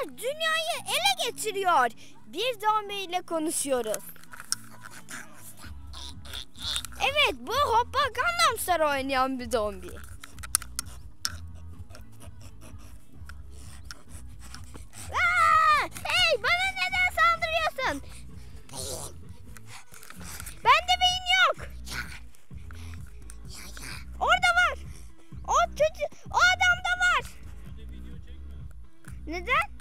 Onlar dünyayı ele geçiriyor. Bir zombi ile konuşuyoruz. Evet bu hoppa Gangnam Style oynayan bir zombi. Aa, hey bana neden saldırıyorsun? Ben de beyin yok. Orada var. O çocuğu, o adamda var. Neden?